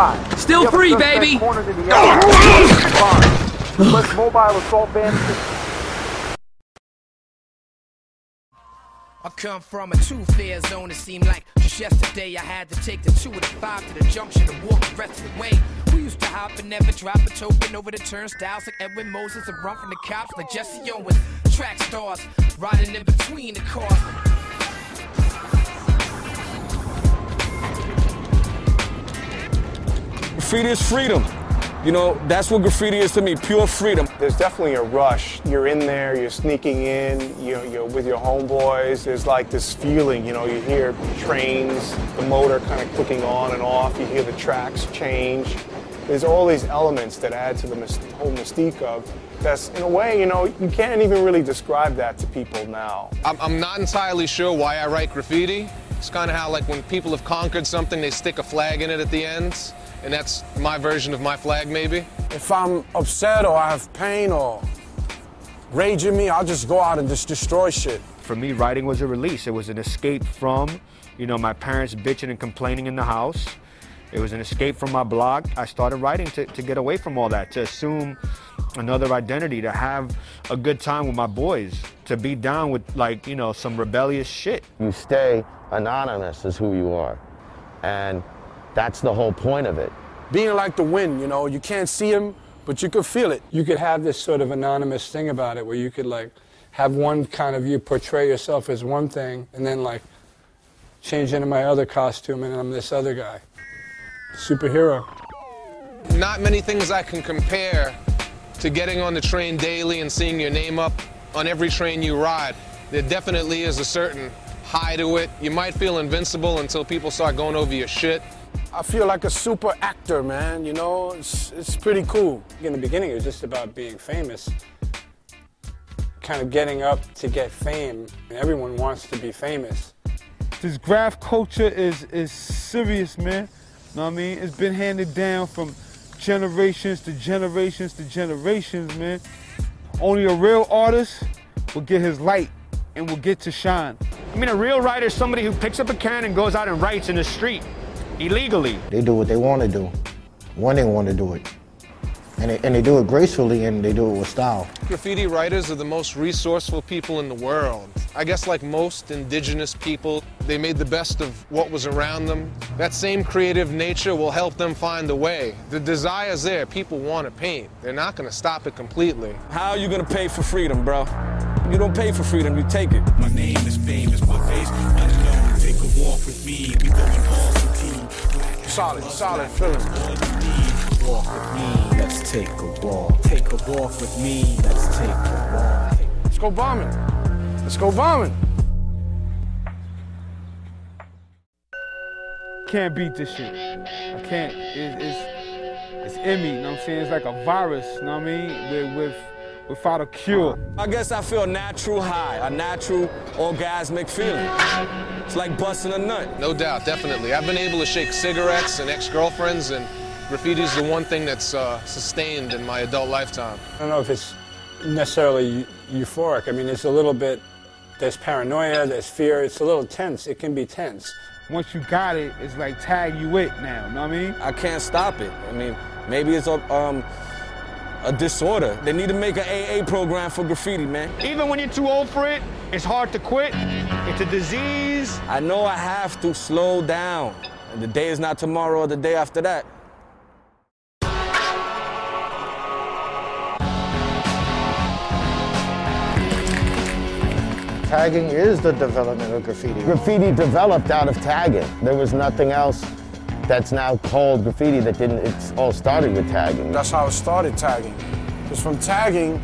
five. Still free, baby. Let's mobile assault bandits. I come from a two-fare zone. It seemed like just yesterday I had to take the two of the five to the junction and walk the rest of the way. We used to hop and never drop a token over the turnstiles like Edwin Moses and run from the cops like Jesse Owens. Track stars riding in between the cars. Graffiti is freedom. You know, that's what graffiti is to me, pure freedom. There's definitely a rush. You're in there, you're sneaking in, you're, you're with your homeboys. There's like this feeling, you know, you hear trains, the motor kind of clicking on and off, you hear the tracks change. There's all these elements that add to the whole mystique of that's in a way, you know, you can't even really describe that to people now. I'm, I'm not entirely sure why I write graffiti. It's kind of how, like, when people have conquered something, they stick a flag in it at the end and that's my version of my flag, maybe. If I'm upset or I have pain or rage in me, I'll just go out and just destroy shit. For me, writing was a release. It was an escape from, you know, my parents bitching and complaining in the house. It was an escape from my blog. I started writing to, to get away from all that, to assume another identity, to have a good time with my boys, to be down with, like, you know, some rebellious shit. You stay anonymous as who you are. And that's the whole point of it. Being like the wind, you know, you can't see him, but you could feel it. You could have this sort of anonymous thing about it where you could like have one kind of you portray yourself as one thing and then like change into my other costume and I'm this other guy. Superhero. Not many things I can compare to getting on the train daily and seeing your name up on every train you ride. There definitely is a certain high to it. You might feel invincible until people start going over your shit. I feel like a super actor, man, you know? It's, it's pretty cool. In the beginning, it was just about being famous, kind of getting up to get fame. And Everyone wants to be famous. This graf culture is, is serious, man. You know what I mean? It's been handed down from generations to generations to generations, man. Only a real artist will get his light and will get to shine. I mean, a real writer is somebody who picks up a can and goes out and writes in the street illegally. They do what they want to do, when they want to do it. And they, and they do it gracefully and they do it with style. Graffiti writers are the most resourceful people in the world. I guess like most indigenous people, they made the best of what was around them. That same creative nature will help them find a way. The desire's there. People want to paint. They're not going to stop it completely. How are you going to pay for freedom, bro? You don't pay for freedom, you take it. My name is famous, my face unknown. Take a walk with me, we going all solid, solid feeling. Walk with me, let's take a walk. Take a walk with me, let's take a walk. Let's go bombing. Let's go bombing. Can't beat this shit. I can't. It, it's it's in me. You know what I'm saying? It's like a virus. You know what I mean? With with without a cure. I guess I feel a natural high, a natural orgasmic feeling. It's like busting a nut. No doubt, definitely. I've been able to shake cigarettes and ex-girlfriends, and graffiti is the one thing that's uh, sustained in my adult lifetime. I don't know if it's necessarily euphoric. I mean, it's a little bit, there's paranoia, there's fear. It's a little tense. It can be tense. Once you got it, it's like tag you it now, you know what I mean? I can't stop it. I mean, maybe it's a, um, a disorder. They need to make an AA program for graffiti, man. Even when you're too old for it, it's hard to quit. It's a disease. I know I have to slow down. And the day is not tomorrow or the day after that. Tagging is the development of graffiti. Graffiti developed out of tagging. There was nothing else that's now called graffiti that didn't, it all started with tagging. That's how it started, tagging. Because from tagging,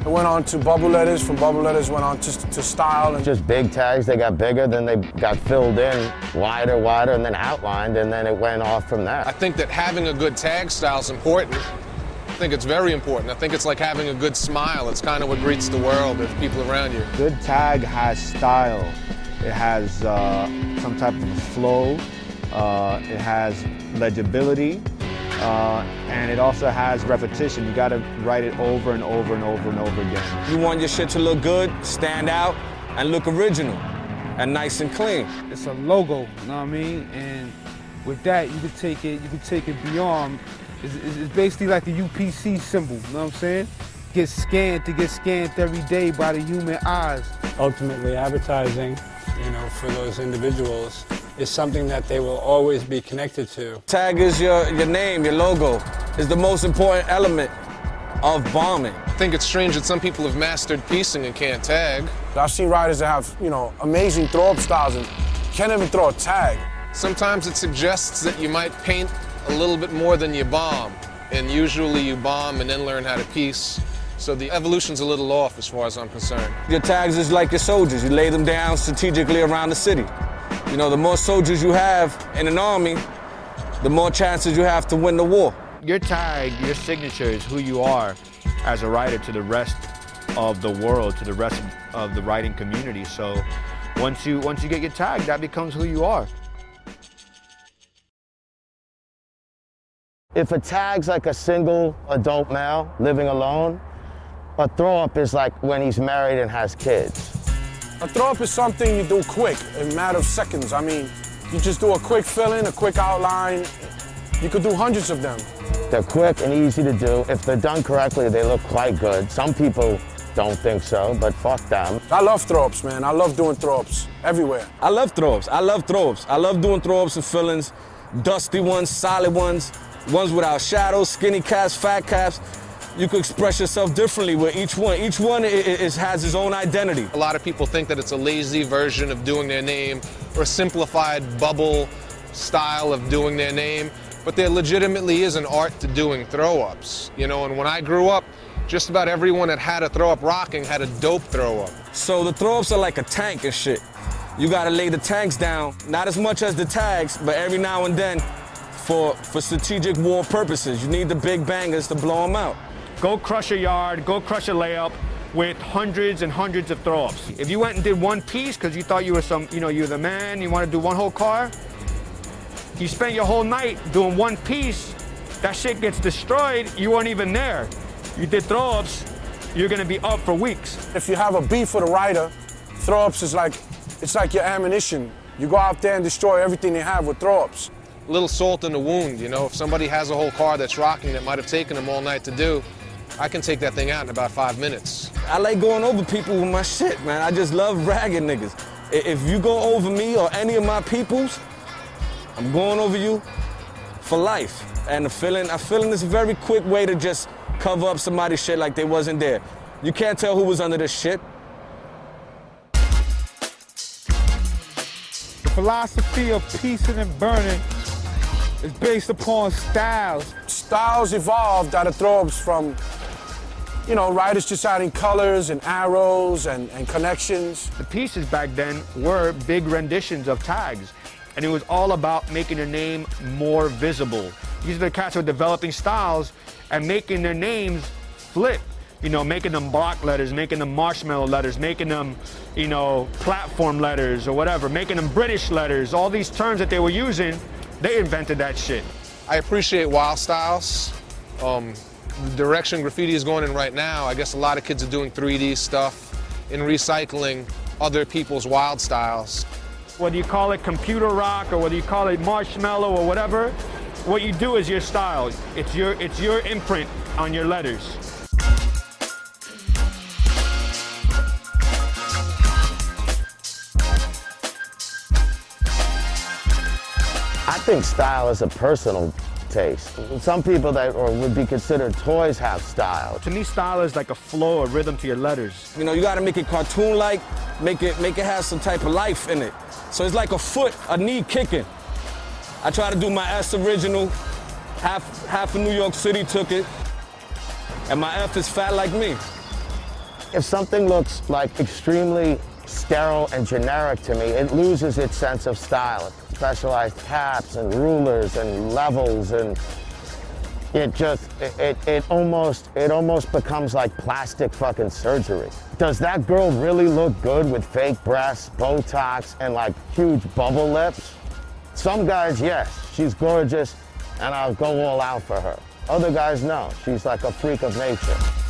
it went on to bubble letters, from bubble letters went on to, to style. And Just big tags, they got bigger, then they got filled in wider, wider, and then outlined, and then it went off from that. I think that having a good tag style is important. I think it's very important. I think it's like having a good smile. It's kind of what greets the world of people around you. Good tag has style. It has uh, some type of flow. Uh, it has legibility. Uh, and it also has repetition. You got to write it over and over and over and over again. You want your shit to look good, stand out, and look original, and nice and clean. It's a logo, you know what I mean? And with that, you can take it, you can take it beyond. It's, it's, it's basically like the UPC symbol, you know what I'm saying? Get scanned to get scanned every day by the human eyes. Ultimately, advertising, you know, for those individuals is something that they will always be connected to. Tag is your, your name, your logo, is the most important element of bombing. I think it's strange that some people have mastered piecing and can't tag. I've seen riders that have, you know, amazing throw-up styles and can't even throw a tag. Sometimes it suggests that you might paint a little bit more than you bomb. And usually you bomb and then learn how to piece. So the evolution's a little off as far as I'm concerned. Your tags is like your soldiers. You lay them down strategically around the city. You know, the more soldiers you have in an army, the more chances you have to win the war. Your tag, your signature is who you are as a writer to the rest of the world, to the rest of the writing community. So once you once you get your tag, that becomes who you are. If a tag's like a single adult male living alone, a throw up is like when he's married and has kids. A throw-up is something you do quick, in a matter of seconds. I mean, you just do a quick fill-in, a quick outline. You could do hundreds of them. They're quick and easy to do. If they're done correctly, they look quite good. Some people don't think so, but fuck them. I love throw-ups, man. I love doing throw-ups everywhere. I love throw-ups. I love throw-ups. I love doing throw-ups and fillings, dusty ones, solid ones, ones without shadows, skinny caps, fat caps. You can express yourself differently with each one. Each one is, has its own identity. A lot of people think that it's a lazy version of doing their name or a simplified bubble style of doing their name, but there legitimately is an art to doing throw-ups. You know, and when I grew up, just about everyone that had a throw-up rocking had a dope throw-up. So the throw-ups are like a tank and shit. You gotta lay the tanks down, not as much as the tags, but every now and then for, for strategic war purposes. You need the big bangers to blow them out. Go crush a yard, go crush a layup with hundreds and hundreds of throw-ups. If you went and did one piece because you thought you were some, you know, you're the man, you want to do one whole car, you spent your whole night doing one piece, that shit gets destroyed, you weren't even there. You did throw-ups, you're gonna be up for weeks. If you have a beef with a rider, throw-ups is like, it's like your ammunition. You go out there and destroy everything they have with throw-ups. A little salt in the wound, you know, if somebody has a whole car that's rocking that might have taken them all night to do, I can take that thing out in about five minutes. I like going over people with my shit, man. I just love ragging niggas. If you go over me or any of my peoples, I'm going over you for life. And the feeling, I feeling is a very quick way to just cover up somebody's shit like they wasn't there. You can't tell who was under this shit. The philosophy of piecing and burning is based upon styles. Styles evolved out of throw-ups from, you know, riders just adding colors and arrows and, and connections. The pieces back then were big renditions of tags, and it was all about making a name more visible. These are the cats who are developing styles and making their names flip. You know, making them block letters, making them marshmallow letters, making them, you know, platform letters or whatever, making them British letters. All these terms that they were using, they invented that shit. I appreciate wild styles. Um, the direction graffiti is going in right now, I guess a lot of kids are doing 3D stuff and recycling other people's wild styles. Whether you call it computer rock or whether you call it marshmallow or whatever, what you do is your style. It's your, it's your imprint on your letters. I think style is a personal taste. Some people that or would be considered toys have style. To me, style is like a flow, a rhythm to your letters. You know, you gotta make it cartoon-like, make it, make it have some type of life in it. So it's like a foot, a knee kicking. I try to do my S original, half, half of New York City took it, and my F is fat like me. If something looks like extremely sterile and generic to me, it loses its sense of style. Specialized caps and rulers and levels and it just it, it, it almost it almost becomes like plastic fucking surgery. Does that girl really look good with fake breasts, Botox, and like huge bubble lips? Some guys, yes, she's gorgeous, and I'll go all out for her. Other guys, no. She's like a freak of nature.